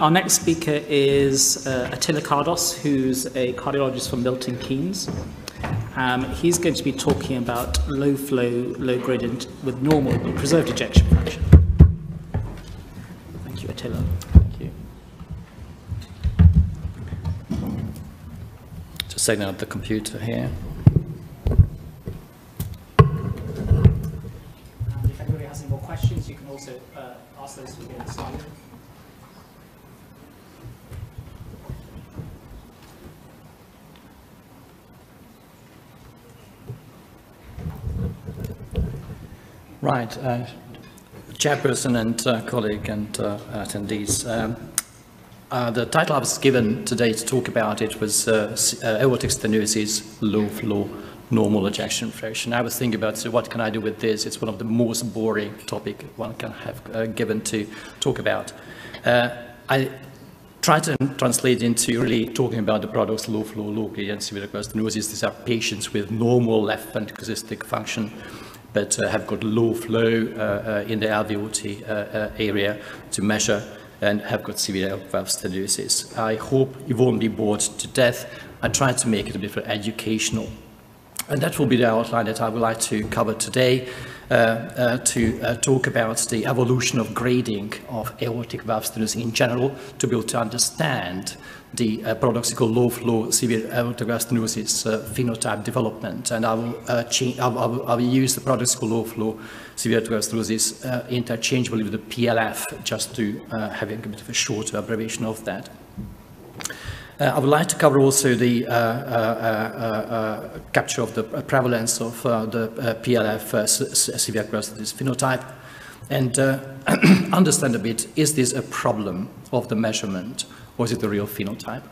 Our next speaker is uh, Attila Kardos, who's a cardiologist from Milton Keynes. Um, he's going to be talking about low flow, low gradient with normal preserved ejection fraction. Thank you, Attila. Thank you. Just setting up the computer here. Um, if anybody has any more questions, you can also uh, ask those who get started. Right. Uh, chairperson and uh, colleague and uh, attendees. Um, uh, the title I was given today to talk about it was uh, uh, aortic stenosis, low flow, normal ejection fraction. I was thinking about so what can I do with this? It's one of the most boring topic one can have uh, given to talk about. I try to translate into really talking about the products low flow, low gradient severe stenosis. These are patients with normal left ventricular function but uh, have got low flow uh, uh, in the uh, area to measure and have got severe valve stenosis. I hope you won't be bored to death. I try to make it a bit more educational. And that will be the outline that I would like to cover today to uh, talk about the evolution of grading of aortic valve stenosis in general, to be able to understand the uh, paradoxical low flow severe aortic stenosis uh, phenotype development. And I will, uh, I, will, I, will, use the paradoxical low flow severe aortic stenosis uh, interchangeably with the PLF, just to uh, have a bit of a short abbreviation of that. Uh, I would like to cover also the uh, uh, uh, uh capture of the prevalence of uh, the PLF severe crustis phenotype and understand a bit, is this a problem of the measurement or is it the real phenotype?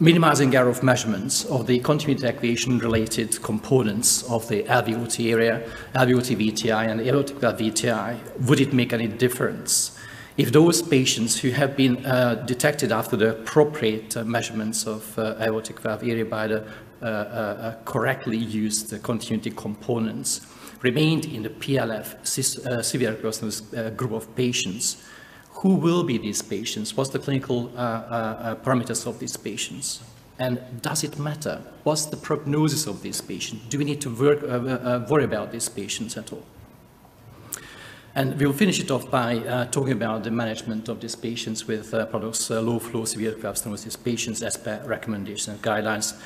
minimizing error of measurements of the continuity equation related components of the LVOT area, LVOT VTI and aortic VTI, would it make any difference if those patients who have been uh, detected after the appropriate uh, measurements of uh, aortic valve area by the uh, uh, uh, correctly used continuity components remained in the PLF severe carcinosis group of patients, who will be these patients? What's the clinical parameters of these patients? And does it matter? What's the prognosis of these patients? Do we need to work, worry about these patients at all? And we'll finish it off by uh, talking about the management of these patients with uh, products, uh, low flow severe valve stenosis patients as per recommendations and guidelines.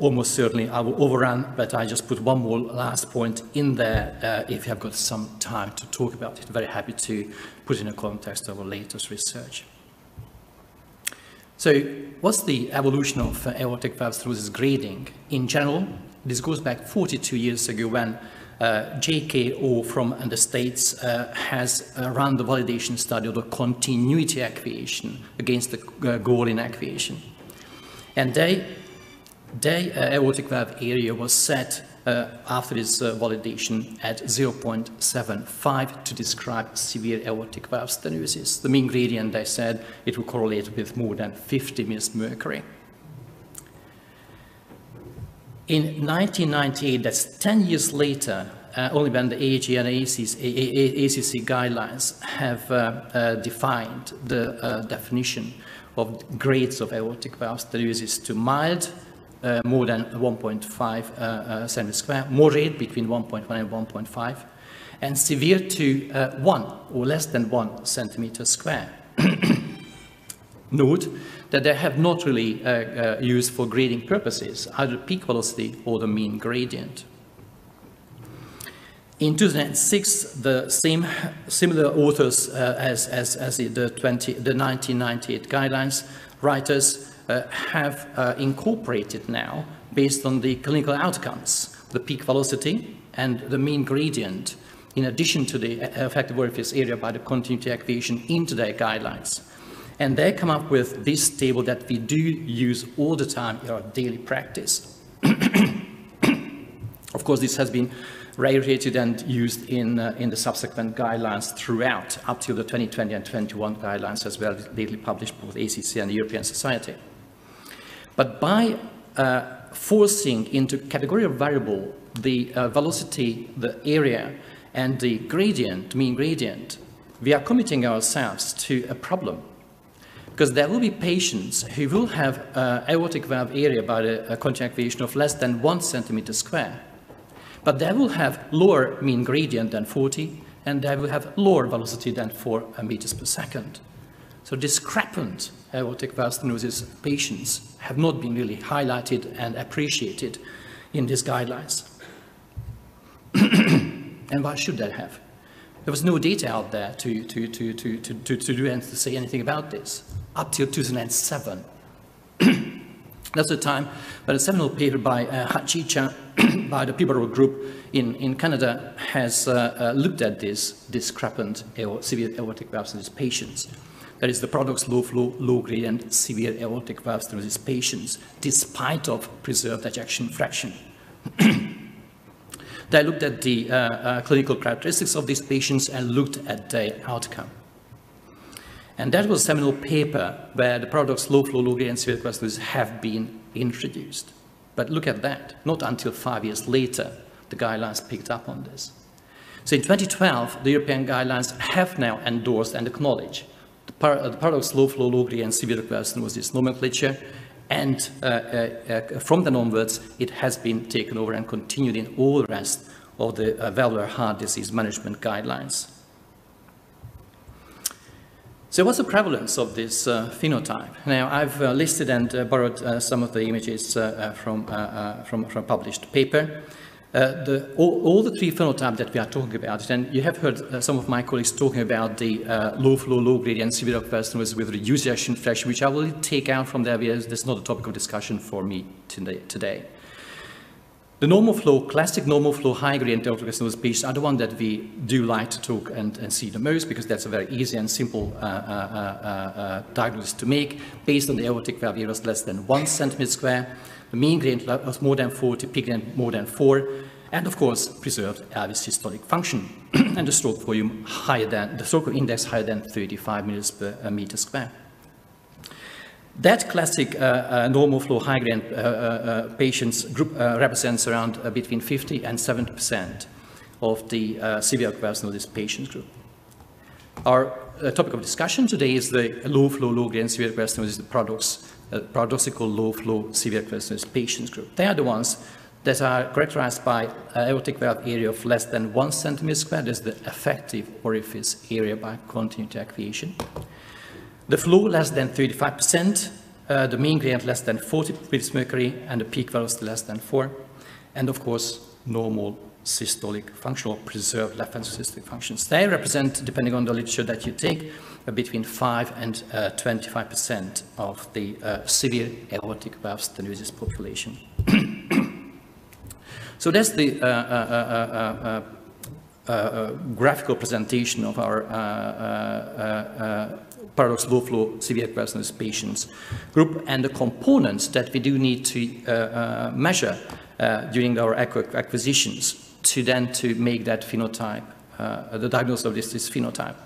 Almost certainly I will overrun, but I just put one more last point in there uh, if you have got some time to talk about it. Very happy to put in a context of our latest research. So what's the evolution of aortic valve stenosis grading? In general, this goes back 42 years ago when uh, JKO from the States uh, has uh, run the validation study of the continuity equation against the uh, Gorlin equation. And they, they uh, aortic valve area was set uh, after this validation at 0.75 to describe severe aortic valve stenosis. The mean gradient, they said, it will correlate with more than 50 mils mercury. In 1998, that's 10 years later, uh, only when the AAG and ACC, guidelines have uh, uh, defined the uh, definition of grades of aortic valve stenosis to mild, uh, more than 1.5 uh, centimeters square, moderate between 1.1 and 1.5, and severe to 1 or less than 1 centimeter square. Note that they have not really uh, uh, used for grading purposes, either peak velocity or the mean gradient. In 2006, the same similar authors uh, as, as, as the, 20, the 1998 guidelines writers uh, have uh, incorporated now, based on the clinical outcomes, the peak velocity and the mean gradient, in addition to the effective orifice area by the continuity equation into their guidelines. And they come up with this table that we do use all the time in our daily practice. of course, this has been reiterated and used in, uh, in the subsequent guidelines throughout, up to the 2020 and 21 guidelines as well, lately published both ACC and the European Society. But by uh, forcing into category of variable the uh, velocity, the area, and the gradient, mean gradient, we are committing ourselves to a problem because there will be patients who will have uh, aortic valve area by a, a contractilation of less than one centimeter square, but they will have lower mean gradient than 40, and they will have lower velocity than 4 meters per second. So discrepant aortic valve stenosis patients have not been really highlighted and appreciated in these guidelines. and why should that have? There was no data out there to, to, to, to, to, to, to do and to say anything about this up till 2007. That's the time but a seminal paper by uh, Hachicha by the Pibarot Group in, in Canada has uh, uh, looked at this discrepant severe aortic valve stenosis patients. That is the products low flow, low gradient severe aortic valve stenosis patients, despite of preserved ejection fraction. they looked at the uh, uh, clinical characteristics of these patients and looked at their outcome. And that was a seminal paper where the paradox low flow, low gradient severe clusters have been introduced. But look at that, not until five years later, the guidelines picked up on this. So in 2012, the European guidelines have now endorsed and acknowledged the, par uh, the paradox low flow, low gradient severe vasculitis was this nomenclature, and uh, uh, uh, from then onwards, it has been taken over and continued in all the rest of the valvular heart disease management guidelines. So what's the prevalence of this uh, phenotype? Now, I've uh, listed and uh, borrowed some of the images from, from, from, a published paper. The, all, all, the three phenotypes that we are talking about, and you have heard some of my colleagues talking about the low flow, low gradient severe carcinomas with reduced ejection fraction, which I will take out from there because this is not a topic of discussion for me today. The normal flow, classic normal flow high gradient stenosis patients are the one that we do like to talk and, and see the most because that's a very easy and simple uh, uh, uh, uh diagnosis to make based on the aortic valve less than one centimeter square, the mean gradient was more than 40, peak gradient more than four, and of course preserved LV systolic function and the stroke volume higher than, the stroke index higher than 35 milliliters per uh, meter square. That classic uh, uh, normal flow high grade uh, uh, uh patients group represents around between 50 and 70 percent of the severe carcinosis patients group. Our topic of discussion today is the low flow, low grade severe carcinosis, the paradox, paradoxical low flow severe patients group. They are the ones that are characterized by aortic valve area of less than one centimeter square. That's the effective orifice area by continuity activation. The flow less than 35%, uh, the mean gradient less than 40 parts mercury, and the peak velocity less than 4. And of course, normal systolic function or preserved left ventricular systolic functions. They represent, depending on the literature that you take, uh, between 5 and 25% uh, of the uh, severe aortic valve stenosis population. so that's the uh, uh, uh, graphical presentation of our paradox low flow severe carcinosis patients group and the components that we do need to uh, uh, measure uh, during our acquisitions to then to make that phenotype, uh, the diagnosis of this, this phenotype.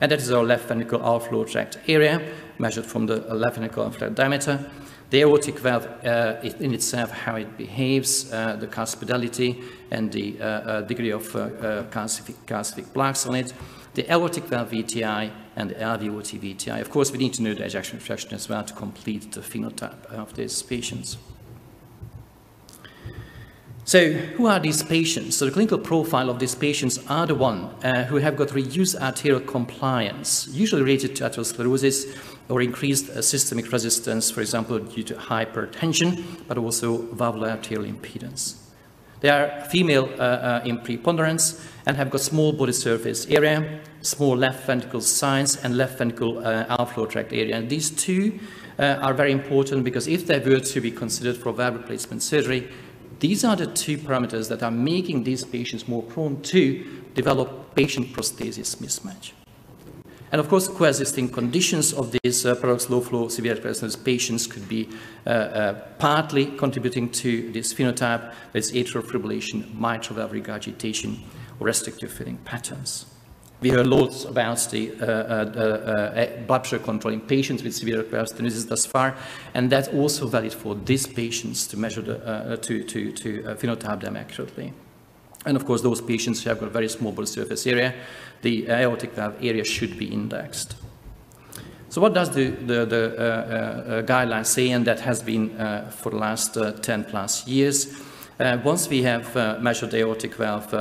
And that is our left ventricle outflow tract area, measured from the left ventricle outflow diameter. The aortic valve uh, in itself, how it behaves, uh, the cuspidality, and the uh, uh degree of uh, calcific, calcific plaques on it the aortic valve VTI and the LVOT VTI. Of course, we need to know the ejection fraction as well to complete the phenotype of these patients. So who are these patients? So the clinical profile of these patients are the one uh, who have got reduced arterial compliance, usually related to atherosclerosis or increased uh, systemic resistance, for example, due to hypertension, but also valvular arterial impedance. They are female uh, uh, in preponderance and have got small body surface area, small left ventricle size, and left ventricle uh, outflow tract area. And these two uh, are very important because if they were to be considered for valve replacement surgery, these are the two parameters that are making these patients more prone to develop patient prosthesis mismatch. And of course, coexisting conditions of these uh, paradox low flow severe carcinosis patients could be uh, uh, partly contributing to this phenotype, that's atrial fibrillation, mitral valve regurgitation, or restrictive filling patterns. We heard lots about the uh, uh, uh, blood pressure control in patients with severe stenosis thus far, and that's also valid for these patients to measure the, to, to, to phenotype them accurately. And of course, those patients who have got very small body surface area, the aortic valve area should be indexed. So what does the, the, the uh, uh, guideline say, and that has been uh, for the last uh, 10 plus years? Uh, once we have uh, measured aortic valve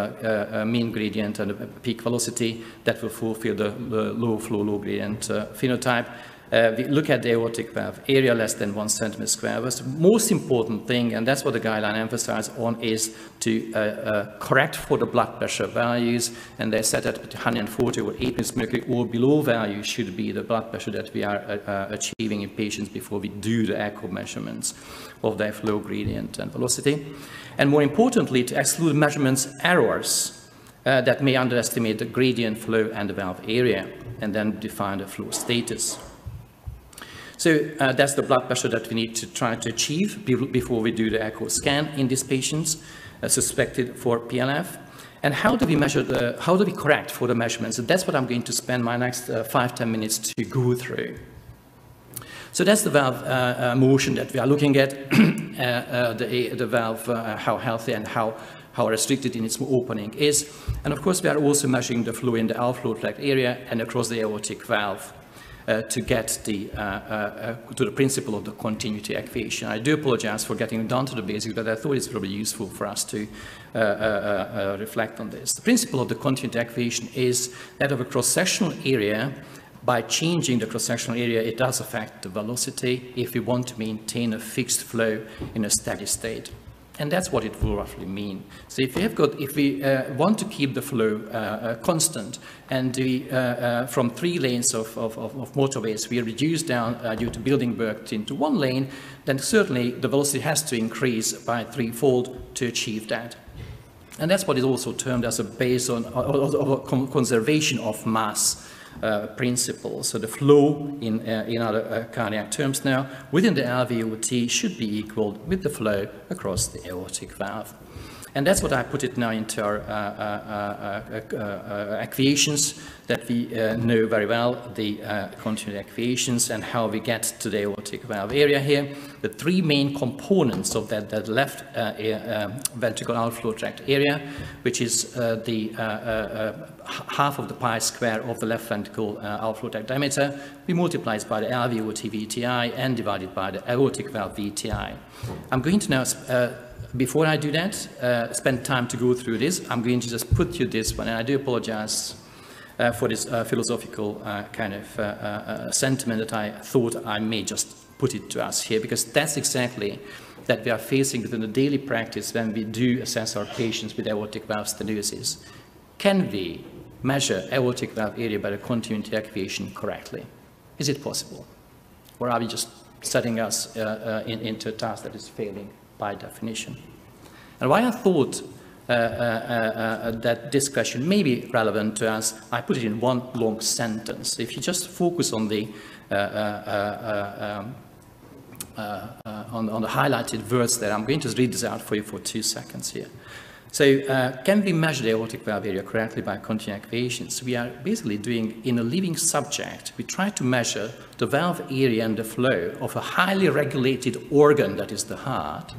mean gradient and peak velocity, that will fulfill the, the low flow, low gradient phenotype. Uh, we look at the aortic valve area less than one centimeter square. But the most important thing, and that's what the guideline emphasizes on, is to uh, uh, correct for the blood pressure values. And they said that 140 or 8 mercury or below value should be the blood pressure that we are uh, uh, achieving in patients before we do the echo measurements of their flow gradient and velocity. And more importantly, to exclude measurements errors uh, that may underestimate the gradient flow and the valve area, and then define the flow status. So uh, that's the blood pressure that we need to try to achieve before we do the echo scan in these patients uh, suspected for PLF. And how do we measure the, how do we correct for the measurements? And that's what I'm going to spend my next uh, five, 10 minutes to go through. So that's the valve uh, uh, motion that we are looking at, uh, the, the valve, how healthy and how how restricted in its opening is. And of course, we are also measuring the flow in the outflow tract area and across the aortic valve uh, to get the, uh, uh, to the principle of the continuity equation. I do apologize for getting down to the basics, but I thought it's probably useful for us to reflect on this. The principle of the continuity equation is that of a cross-sectional area by changing the cross-sectional area, it does affect the velocity if we want to maintain a fixed flow in a steady state. And that's what it will roughly mean. So if we have got, if we uh, want to keep the flow uh, uh, constant, and we, uh, uh, from three lanes of, of, of, motorways, we reduce down uh, due to building work into one lane, then certainly the velocity has to increase by threefold to achieve that. And that's what is also termed as a base on, conservation of mass uh, principle. So the flow in, uh, in other uh, cardiac terms now within the LVOT should be equal with the flow across the aortic valve. And that's what I put it now into our uh, uh, uh, uh, uh equations that we uh, know very well, the continuity equations and how we get to the aortic valve area here. The three main components of that, that left ventricular outflow tract area, which is the half of the pi square of the left ventricle outflow tract diameter, we multiply by the LVOT VTI and divided by the aortic valve VTI. I'm going to now before I do that, uh, spend time to go through this, I'm going to just put you this one, and I do apologize uh, for this uh, philosophical uh, kind of uh, uh, sentiment that I thought I may just put it to us here, because that's exactly that we are facing within the daily practice when we do assess our patients with aortic valve stenosis. Can we measure aortic valve area by the continuity equation correctly? Is it possible? Or are we just setting us in, into a task that is failing? By definition. And why I thought uh, uh, uh, that this question may be relevant to us, I put it in one long sentence. If you just focus on the um, on, on, the highlighted words there, I'm going to read this out for you for two seconds here. So uh, can we measure the aortic valve area correctly by continuous equations? We are basically doing, in a living subject, we try to measure the valve area and the flow of a highly regulated organ, that is the heart,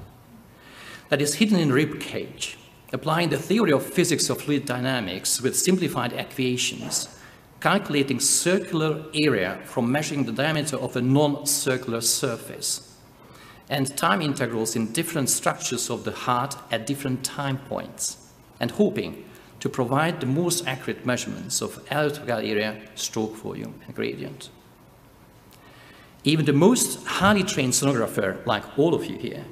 that is hidden in rib cage, applying the theory of physics of fluid dynamics with simplified equations, calculating circular area from measuring the diameter of a non-circular surface, and time integrals in different structures of the heart at different time points, and hoping to provide the most accurate measurements of electrical area, stroke volume, and gradient. Even the most highly trained sonographer, like all of you here,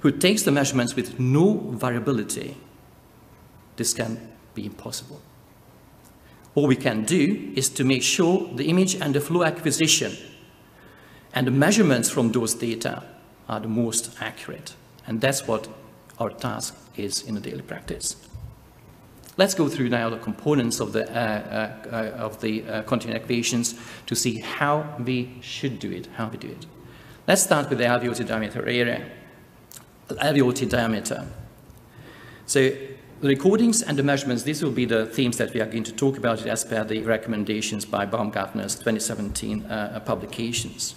who takes the measurements with no variability, this can be impossible. All we can do is to make sure the image and the flow acquisition and the measurements from those data are the most accurate. And that's what our task is in the daily practice. Let's go through now the components of the, uh, uh, uh, of the uh, continuity equations to see how we should do it, how we do it. Let's start with the LVOT diameter area. LVOT diameter. So the recordings and the measurements, these will be the themes that we are going to talk about as per the recommendations by Baumgartner's 2017 uh, publications.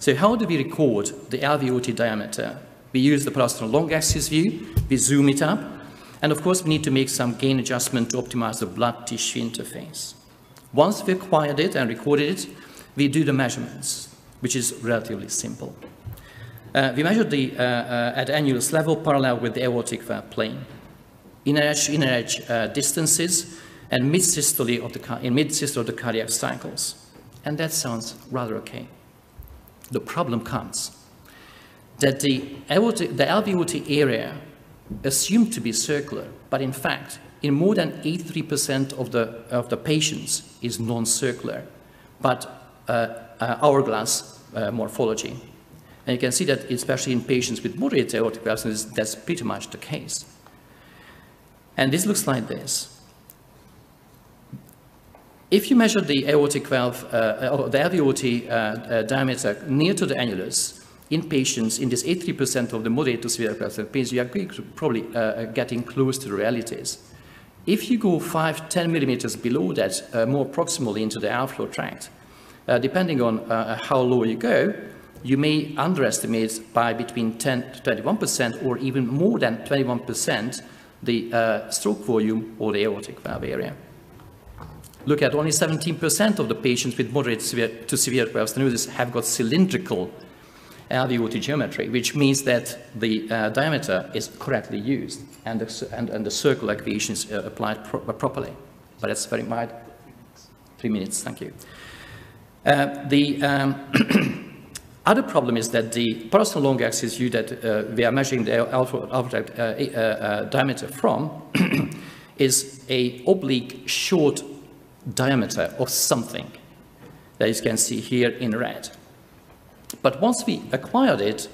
So how do we record the LVOT diameter? We use the parasternal long axis view, we zoom it up, And of course, we need to make some gain adjustment to optimize the blood tissue interface. Once we acquired it and recorded it, we do the measurements, which is relatively simple. Uh, we measure the, uh, uh, at annulus level parallel with the aortic plane. Inner edge, inner edge uh, distances and mid-systole of the, in mid-systole of the cardiac cycles. And that sounds rather okay. The problem comes that the, aortic, the LVOT area assumed to be circular, but in fact, in more than 83% of the, of the patients is non-circular, but uh, uh, hourglass uh, morphology. And you can see that especially in patients with moderate aortic valve that's pretty much the case. And this looks like this. If you measure the aortic valve, uh, or the LVOT uh, uh, diameter near to the annulus, in patients, in this 83% of the moderate to severe cardiac patients, you are probably uh, uh, getting close to the realities. If you go 5, 10 millimeters below that, uh, more proximally into the outflow tract, depending on how low you go, you may underestimate by between 10 to 21% or even more than 21% the stroke volume or the aortic valve area look at only 17% of the patients with moderate severe, to severe stenosis have got cylindrical LVOT geometry, which means that the uh, diameter is correctly used and the, and, and the circular equation is uh, applied pro uh, properly. But that's very mild. Three minutes, thank you. Uh, the um, other problem is that the parasternal long axis view that uh, we are measuring the alpha, alpha uh, diameter from is a oblique short diameter of something that you can see here in red. But once we acquired it,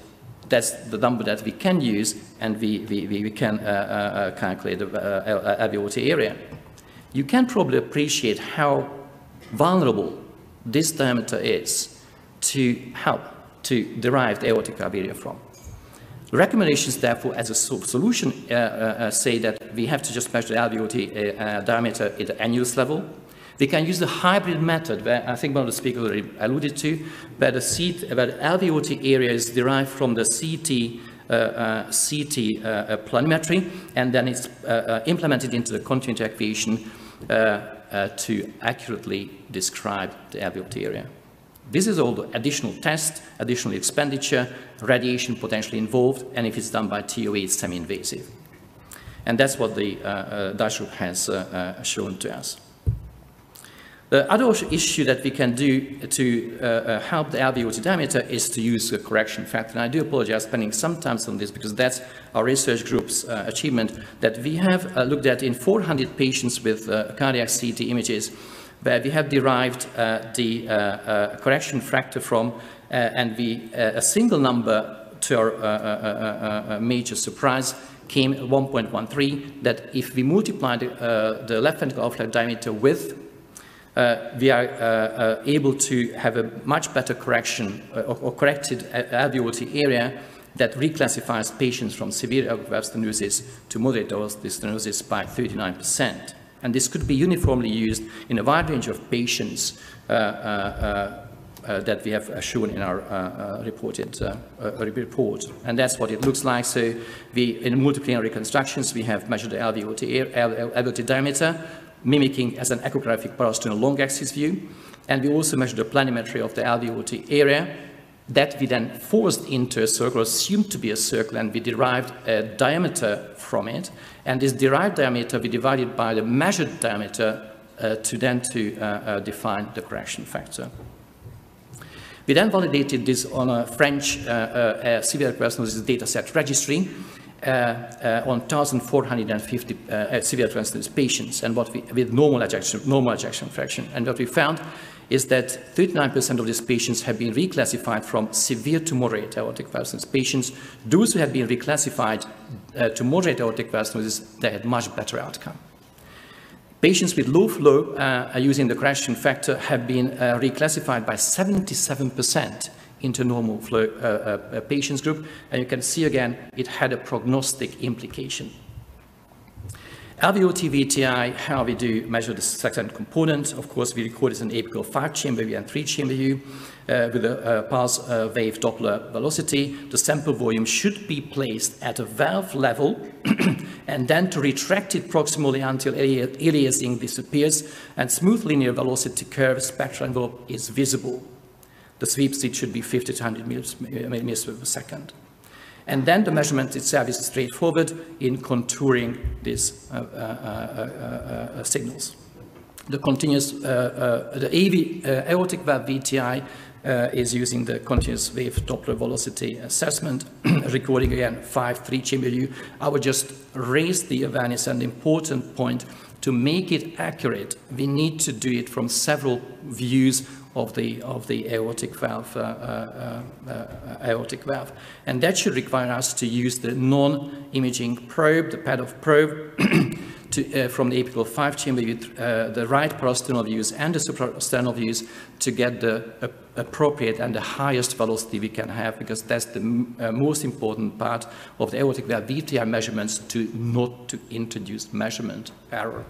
that's the number that we can use and we, we, we can uh, uh, uh calculate the uh, LVOT uh, area. You can probably appreciate how vulnerable this diameter is to help to derive the aortic area from. Recommendations, therefore, as a solution, uh, say that we have to just measure the LVOT diameter at the annulus level, we can use the hybrid method, where I think one of the speakers already alluded to, where the, CT, where the LVOT area is derived from the CT uh, uh, CT uh, uh, planimetry, and then it's uh, uh, implemented into the continuity equation to accurately describe the LVOT area. This is all the additional test, additional expenditure, radiation potentially involved, and if it's done by TOE, it's semi-invasive. And that's what the uh, group has shown to us. The other issue that we can do to uh, uh, help the LVOT diameter is to use a correction factor. And I do apologize spending some time on this because that's our research group's uh, achievement that we have uh, looked at in 400 patients with uh, cardiac CT images where we have derived uh, the correction factor from and we, a single number to our major surprise came 1.13 that if we multiply the, the left ventricular diameter with uh, we are uh, uh, able to have a much better correction or, or corrected LVOT area that reclassifies patients from severe valve stenosis to moderate stenosis by 39%. And this could be uniformly used in a wide range of patients uh, uh, uh, that we have shown in our reported report. And that's what it looks like. So we, in multiplicity reconstructions, we have measured the LVOT, LVOT diameter, mimicking as an echographic parasternal long axis view. And we also measured the planimetry of the LVOT area that we then forced into a circle, assumed to be a circle, and we derived a diameter from it. And this derived diameter we divided by the measured diameter uh, to then to uh, uh, define the correction factor. We then validated this on a French uh, uh, severe carcinosis dataset registry, on 1,450 uh, severe transient patients and what we, with normal ejection, normal ejection fraction. And what we found is that 39% of these patients have been reclassified from severe to moderate aortic stenosis patients. Those who have been reclassified uh, to moderate aortic stenosis, they had much better outcome. Patients with low flow uh, using the correction factor have been uh, reclassified by 77% into normal flow uh, uh, patients group. And you can see again, it had a prognostic implication. LVOT VTI, how we do measure the second component. Of course, we record as an apical five-chamber view and three-chamber view uh, with a uh, pulse uh, wave Doppler velocity. The sample volume should be placed at a valve level and then to retract it proximally until aliasing disappears and smooth linear velocity curve spectral envelope is visible. The sweep speed should be 50 to 100 millimeters per second. And then the measurement itself is straightforward in contouring these uh, uh, uh, signals. The continuous, the AV, aortic valve VTI uh, is using the continuous wave Doppler velocity assessment, recording again 5 3 chamber U. I would just raise the awareness and important point to make it accurate. We need to do it from several views of the, of the aortic valve, uh, uh, uh, aortic valve. And that should require us to use the non-imaging probe, the Pedoff probe, to, uh, from the apical five chamber uh, the right parasternal views and the suprasternal views to get the uh, appropriate and the highest velocity we can have because that's the most important part of the aortic valve VTI measurements to not to introduce measurement error.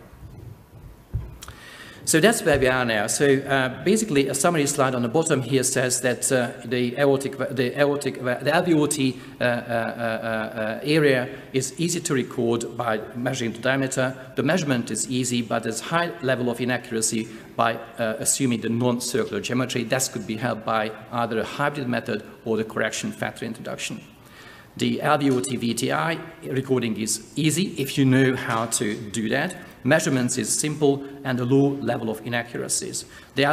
So that's where we are now. So uh, basically, a summary slide on the bottom here says that uh, the aortic, the aortic, the LVOT uh, uh, uh, area is easy to record by measuring the diameter. The measurement is easy, but there's high level of inaccuracy by assuming the non-circular geometry. That could be helped by either a hybrid method or the correction factor introduction. The LVOT VTI recording is easy if you know how to do that measurements is simple and a low level of inaccuracies. The,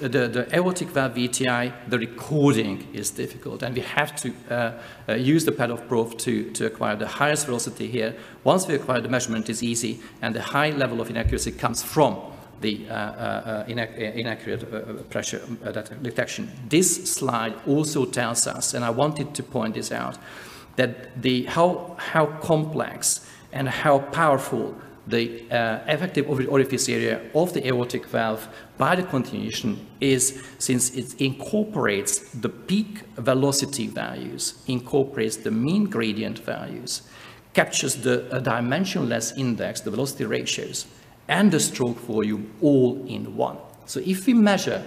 the, the aortic valve VTI, the recording is difficult, and we have to uh, uh, use the Pedoff probe to, to acquire the highest velocity here. Once we acquire the measurement is easy, and the high level of inaccuracy comes from the uh, uh, uh inac inaccurate uh, pressure detection. This slide also tells us, and I wanted to point this out, that the, how, how complex and how powerful the uh, effective orifice area of the aortic valve by the continuation is since it incorporates the peak velocity values, incorporates the mean gradient values, captures the uh, dimensionless index, the velocity ratios, and the stroke volume all in one. So if we measure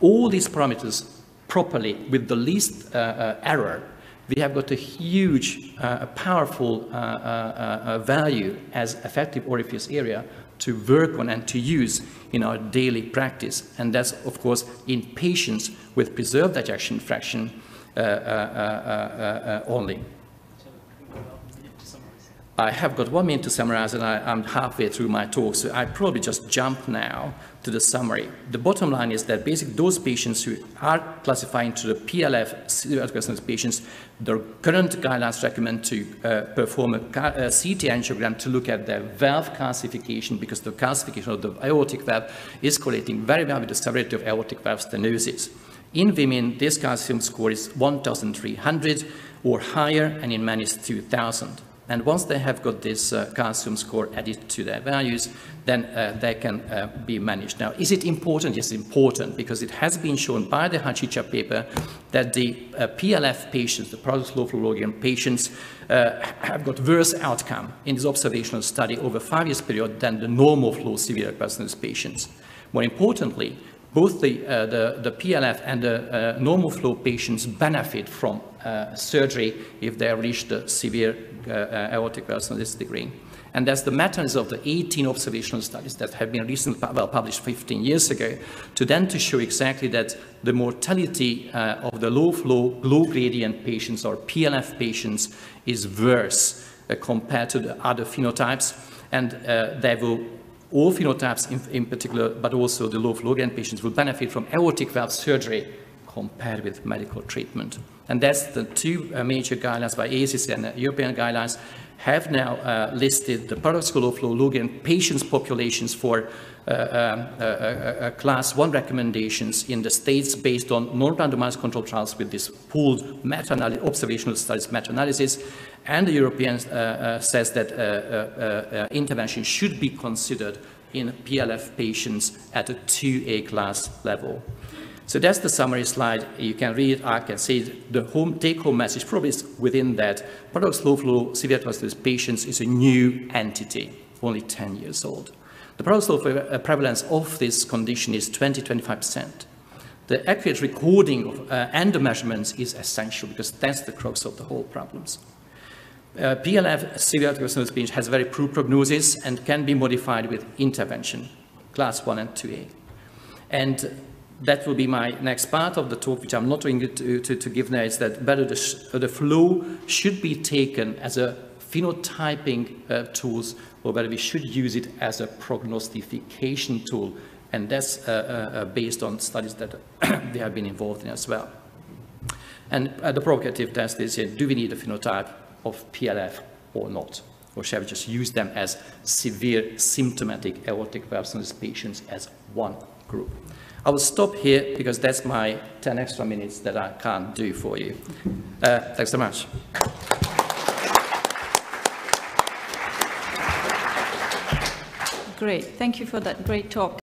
all these parameters properly with the least uh, uh error, we have got a huge, uh, powerful uh, uh, uh, value as effective orifice area to work on and to use in our daily practice. And that's, of course, in patients with preserved ejection fraction uh, uh, only. I have got one minute to summarize, and I, am halfway through my talk, so I probably just jump now to the summary. The bottom line is that basically those patients who are classified into the PLF severe patients, the current guidelines recommend to uh, perform a, a, CT angiogram to look at their valve calcification because the calcification of the aortic valve is correlating very well with the severity of aortic valve stenosis. In women, this calcium score is 1,300 or higher, and in men is 2,000. And once they have got this uh, calcium score added to their values, then uh, they can uh, be managed. Now, is it important? Yes, important, because it has been shown by the Hachicha paper that the uh, PLF patients, the flow patients, uh, have got worse outcome in this observational study over five years period than the normal flow severe Parkinson's patients. More importantly, both the, uh, the, the, PLF and the uh, normal flow patients benefit from uh, surgery if they reach the severe aortic valve stenosis degree. And that's the meta of the 18 observational studies that have been recently well, published 15 years ago, to then to show exactly that the mortality uh, of the low flow, low gradient patients or PLF patients is worse uh, compared to the other phenotypes. And uh, they will all phenotypes in, in, particular, but also the low flow gradient patients will benefit from aortic valve surgery compared with medical treatment. And that's the two uh, major guidelines by ACC and European guidelines have now uh, listed the paradoxical flow Logan patients populations for uh, um, uh, uh, uh, class one recommendations in the states based on non-randomized control trials with this pooled meta observational studies meta-analysis. And the European says that intervention should be considered in PLF patients at a 2A class level. So that's the summary slide. You can read, I can see the home take-home message probably is within that. Paradox low flow severe tuberculosis patients is a new entity, only 10 years old. The paradox low uh, prevalence of this condition is 20-25%. The accurate recording of, uh, and the measurements is essential because that's the crux of the whole problems. Uh, PLF, severe aortic speech, has very poor prognosis and can be modified with intervention, class 1 and 2A. And that will be my next part of the talk, which I'm not going to, to, to give now, is that whether the, the flow should be taken as a phenotyping uh, tools or whether we should use it as a prognostication tool. And that's uh, uh, uh, based on studies that we have been involved in as well. And uh, the provocative test is, do we need a phenotype of PLF or not? Or shall we just use them as severe symptomatic aortic valve patients as one group? I will stop here because that's my 10 extra minutes that I can't do for you. Uh, thanks so much. Great. Thank you for that great talk.